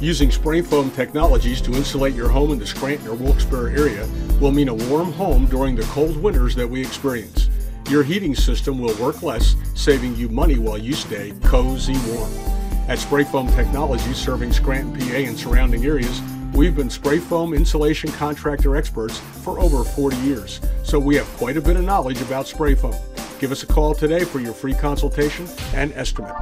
Using spray foam technologies to insulate your home in the Scranton or Wilkes-Barre area will mean a warm home during the cold winters that we experience. Your heating system will work less, saving you money while you stay cozy warm. At Spray Foam Technologies serving Scranton, PA and surrounding areas, we've been spray foam insulation contractor experts for over 40 years, so we have quite a bit of knowledge about spray foam. Give us a call today for your free consultation and estimate.